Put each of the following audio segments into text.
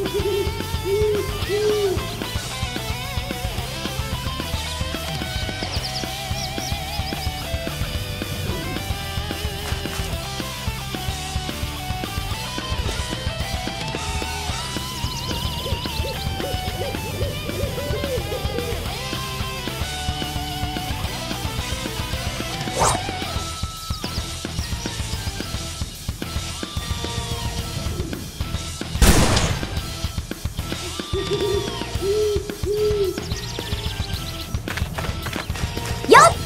Uhul. Uhul. Uhul. よっ。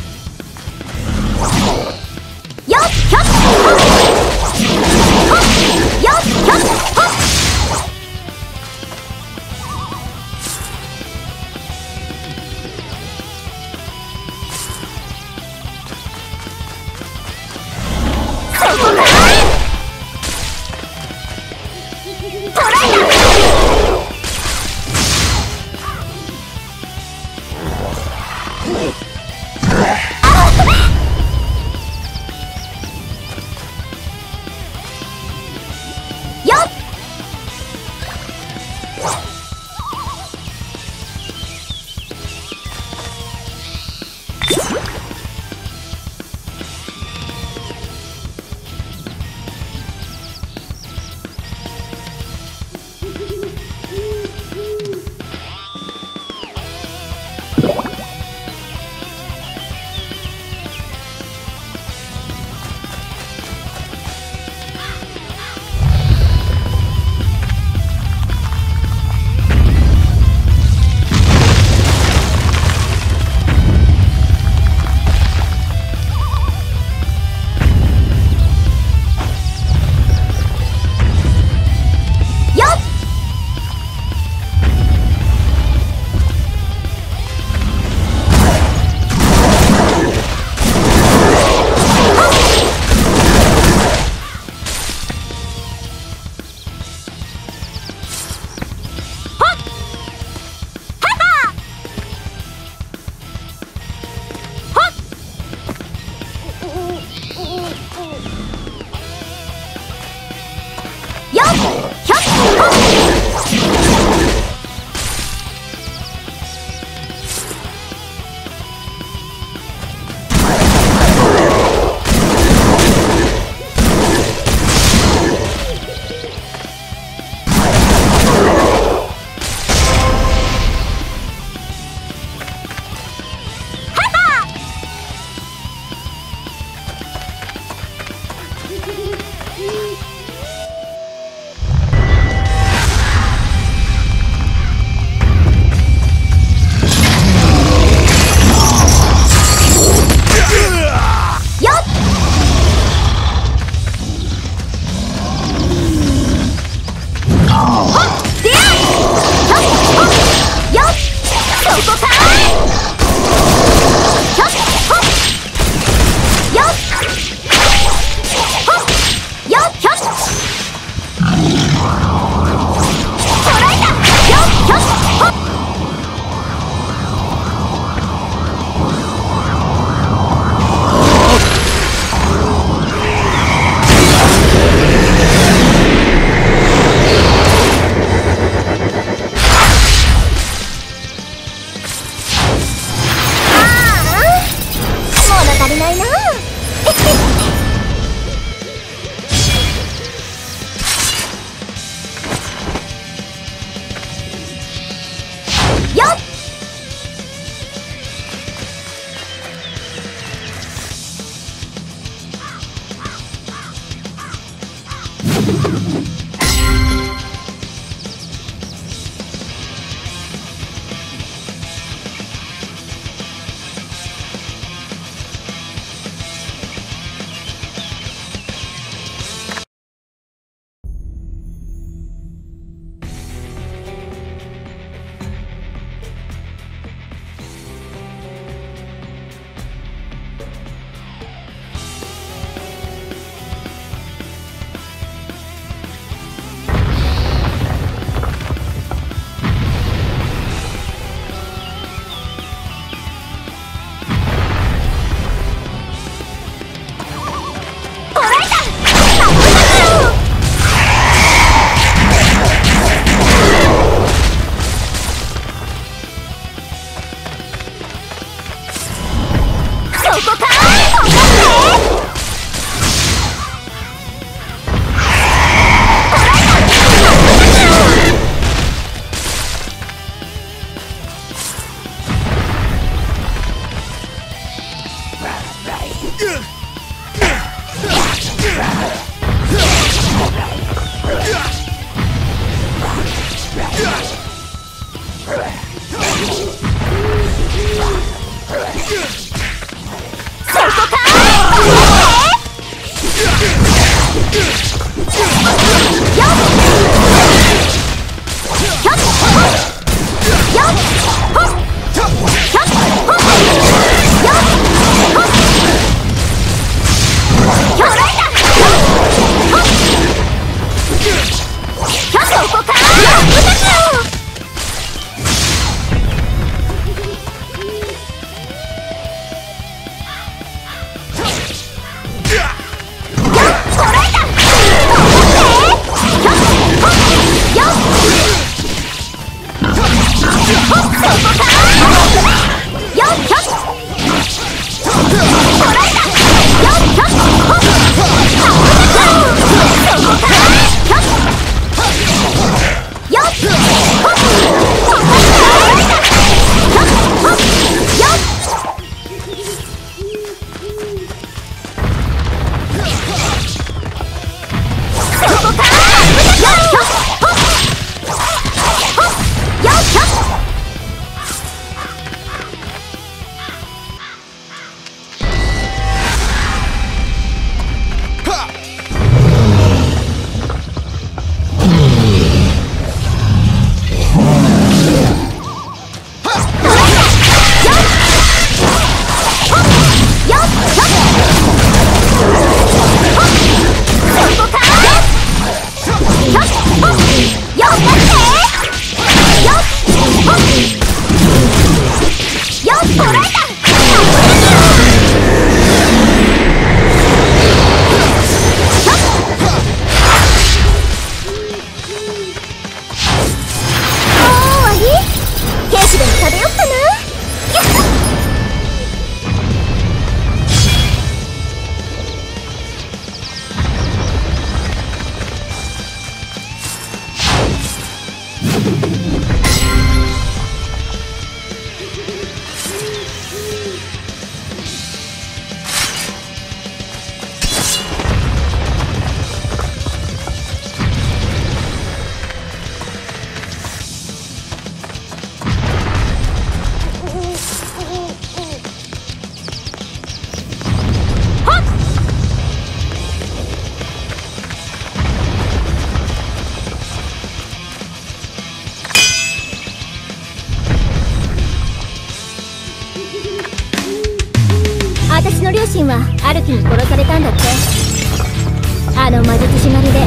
りで。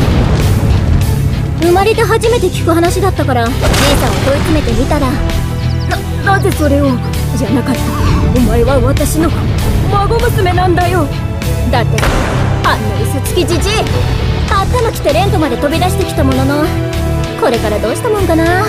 生まれて初めて聞く話だったから姉さんを問い詰めてみたら。ななぜそれを？じゃなかった。お前は私の孫娘なんだよ。だってあんな嘘つきじじい頭きてレントまで飛び出してきたもののこれからどうしたもんかな